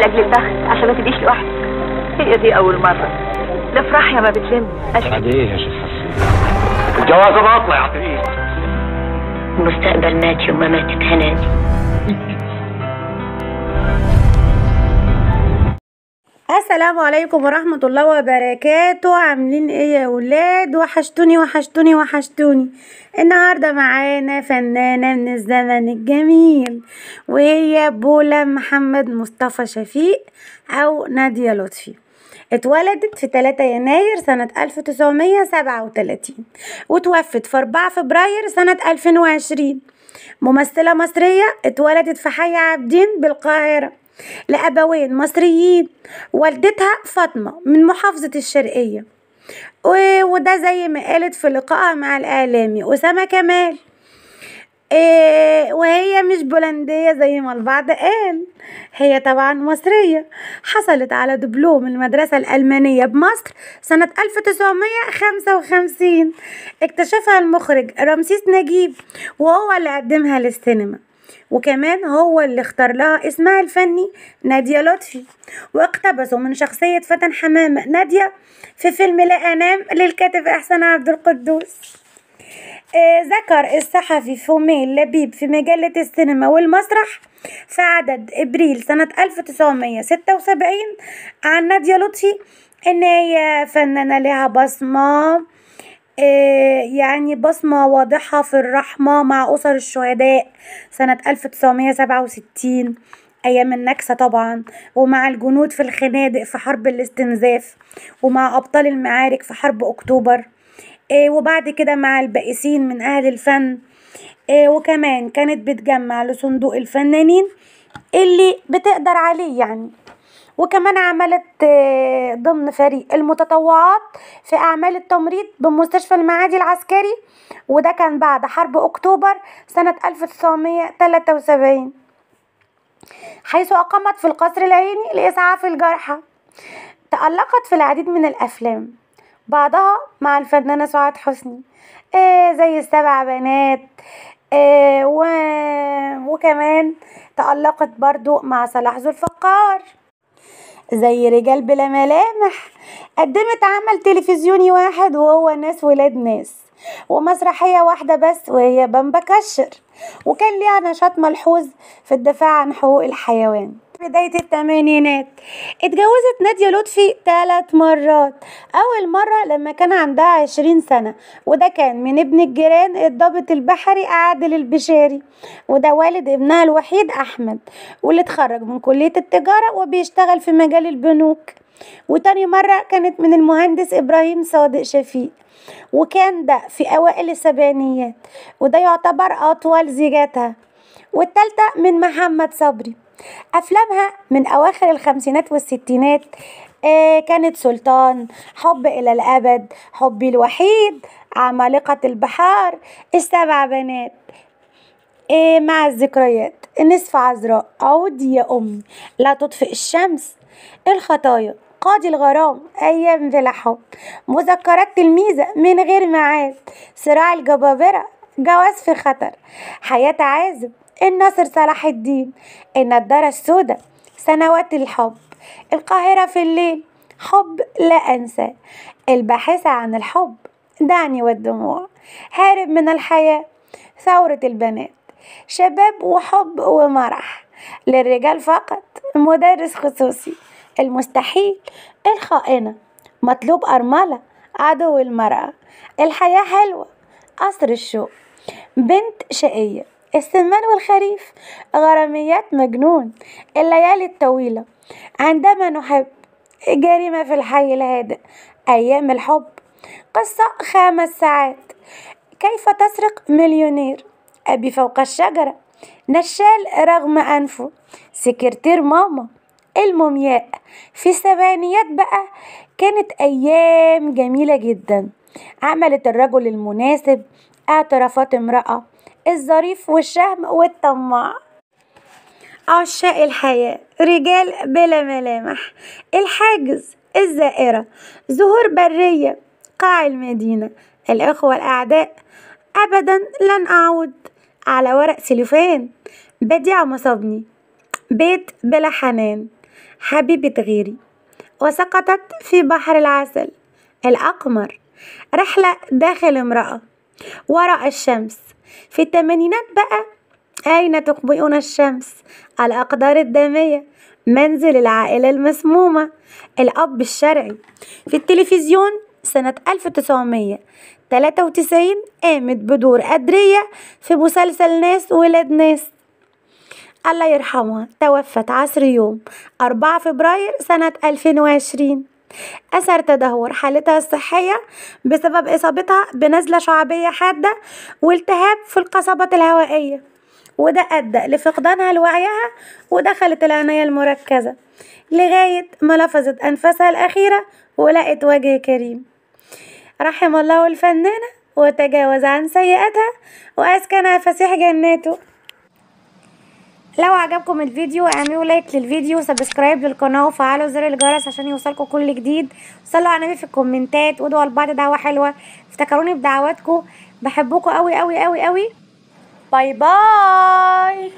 لأجل البخت عشان ما تبقيش لوحدك. هي دي أول مرة. الافراح يا ما بتلم. بعد إيه يا شيخ حسين الجوازة باطلة يا عفريت المستقبل مات يوم ما ماتت هنادي السلام عليكم ورحمة الله وبركاته. عاملين إيه يا ولاد؟ وحشتوني وحشتوني وحشتوني. النهاردة معانا فنانة من الزمن الجميل وهي بولا محمد مصطفى شفيق أو نادية لطفي. اتولدت في 3 يناير سنة 1937 وتوفت في 4 فبراير سنة 2020 ممثلة مصرية اتولدت في حي عابدين بالقاهرة. لأبوين مصريين والدتها فاطمة من محافظة الشرقية. وده زي ما قالت في لقائها مع الإعلامي أسامة كمال. إيه وهي مش بولندية زي ما البعض قال هي طبعا مصرية. حصلت على دبلوم المدرسة الألمانية بمصر سنة 1955 اكتشفها المخرج رمسيس نجيب وهو اللي قدمها للسينما. وكمان هو اللي اختار لها اسمها الفني نادية لطفي. واقتبسوا من شخصية فتن حمامة نادية في فيلم لا أنام للكاتب إحسان عبد القدوس. آه، ذكر الصحفي فوميل لبيب في مجلة السينما والمسرح في عدد إبريل سنة 1976 عن نادية لطفي إن هي فنانة لها بصمة. يعني بصمة واضحة في الرحمة مع أسر الشهداء سنة 1967 أيام النكسة طبعا ومع الجنود في الخنادق في حرب الاستنزاف ومع أبطال المعارك في حرب أكتوبر آه، وبعد كده مع البائسين من أهل الفن آه، وكمان كانت بتجمع لصندوق الفنانين اللي بتقدر عليه يعني. وكمان عملت آه، ضمن فريق المتطوعات في أعمال التمريض بمستشفى المعادي العسكري وده كان بعد حرب أكتوبر سنة 1973 حيث أقامت في القصر العيني لإسعاف الجرحى. تألقت في العديد من الأفلام بعضها مع الفنانة سعاد حسني آه زي السبع بنات آه و... وكمان تألقت برضو مع صلاح ذو الفقار. زي رجال بلا ملامح. قدمت عمل تلفزيوني واحد وهو ناس ولاد ناس ومسرحية واحدة بس وهي بامبا كشر وكان ليها نشاط ملحوظ في الدفاع عن حقوق الحيوان. بداية الثمانينات اتجوزت نادية لطفي ثلاث مرات. أول مرة لما كان عندها عشرين سنة وده كان من ابن الجيران الضابط البحري عادل البشاري وده والد ابنها الوحيد أحمد واللي اتخرج من كلية التجارة وبيشتغل في مجال البنوك. وتاني مرة كانت من المهندس إبراهيم صادق شفيق. وكان ده في أوائل السبعينيات وده يعتبر أطول زيجاتها. والتالتة من محمد صبري. أفلامها من أواخر الخمسينات والستينات آه كانت سلطان حب إلى الأبد حبي الوحيد عمالقة البحار السبع بنات إيه مع الذكريات نصف عذراء عودي يا أمي لا تطفئ الشمس الخطايا قاضي الغرام أيام بلا حب مذكرات تلميذة من غير ميعاد صراع الجبابرة جواز في خطر حياة عازب الناصر صلاح الدين النضارة السوداء سنوات الحب القاهرة في الليل حب لا أنسى الباحثة عن الحب دعني والدموع هارب من الحياة ثورة البنات شباب وحب ومرح للرجال فقط مدرس خصوصي المستحيل الخائنة مطلوب أرملة عدو المرأة الحياة حلوة قصر الشوق بنت شقية. السمان والخريف. غراميات مجنون. الليالي الطويلة. عندما نحب جريمة في الحي الهادئ. أيام الحب. قصة خمس ساعات كيف تسرق مليونير؟ أبي فوق الشجرة. نشال رغم أنفه سكرتير ماما. المومياء. في السبعينيات بقى كانت أيام جميلة جدا. عملت الرجل المناسب اعترافات امرأة الظريف والشهم والطماع. عشاق الحياة رجال بلا ملامح الحاجز الزائرة زهور برية قاع المدينة الإخوة الأعداء أبدا لن أعود على ورق سلوفان بديع مصابني بيت بلا حنان. حبيبة غيري وسقطت في بحر العسل. الأقمر رحلة داخل امرأة. وراء الشمس. في الثمانينات بقى أين تخبئون الشمس؟ الأقدار الدامية. منزل العائلة المسمومة. الأب الشرعي. في التلفزيون سنة 1993 قامت بدور أدرية في مسلسل ناس ولاد ناس. الله يرحمها توفت عصر يوم 4 فبراير سنة 2020 أثر تدهور حالتها الصحية بسبب إصابتها بنزلة شعبية حادة والتهاب في القصبة الهوائية وده أدى لفقدانها لوعيها ودخلت العناية المركزة لغاية ما لفظت أنفاسها الأخيرة ولقت وجه كريم. رحم الله الفنانة وتجاوز عن سيئاتها وأسكنها فسيح جناته. لو عجبكم الفيديو اعملوا like للفيديو و subscribe للقناة وفعلوا زر الجرس عشان يوصلكم كل جديد. وصلوا على النبي في ال commentات وادعوا لبعض دعوة حلوة. افتكروني بدعواتكم. بحبكم قوي قوي قوي قوي. باي باي.